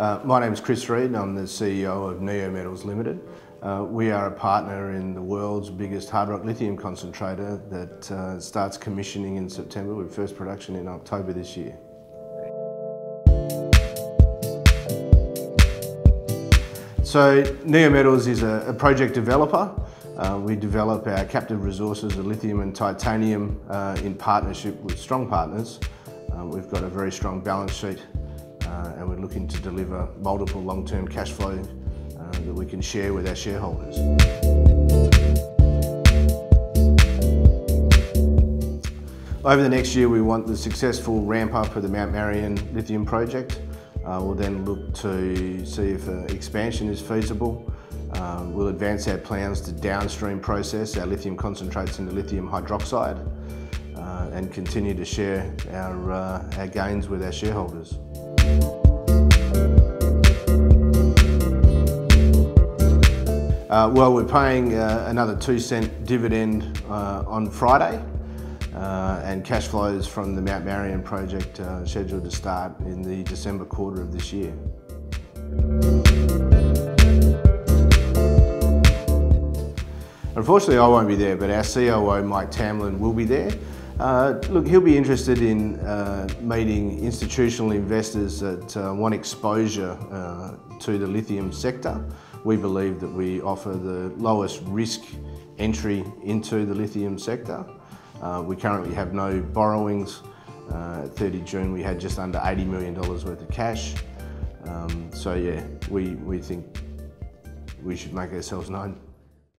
Uh, my name is Chris Reed. I'm the CEO of Neometals Limited. Uh, we are a partner in the world's biggest hard rock lithium concentrator that uh, starts commissioning in September with first production in October this year. So Neometals is a, a project developer. Uh, we develop our captive resources of lithium and titanium uh, in partnership with strong partners. Uh, we've got a very strong balance sheet and we're looking to deliver multiple long-term cash flow uh, that we can share with our shareholders. Over the next year we want the successful ramp up of the Mount Marion lithium project. Uh, we'll then look to see if uh, expansion is feasible. Um, we'll advance our plans to downstream process our lithium concentrates into lithium hydroxide uh, and continue to share our, uh, our gains with our shareholders. Uh, well, we're paying uh, another two cent dividend uh, on Friday uh, and cash flows from the Mount Marion project uh, scheduled to start in the December quarter of this year. Unfortunately, I won't be there, but our COO, Mike Tamlin, will be there. Uh, look, he'll be interested in uh, meeting institutional investors that uh, want exposure uh, to the lithium sector. We believe that we offer the lowest risk entry into the lithium sector. Uh, we currently have no borrowings. At 30 June we had just under $80 million worth of cash. Um, so yeah, we, we think we should make ourselves known.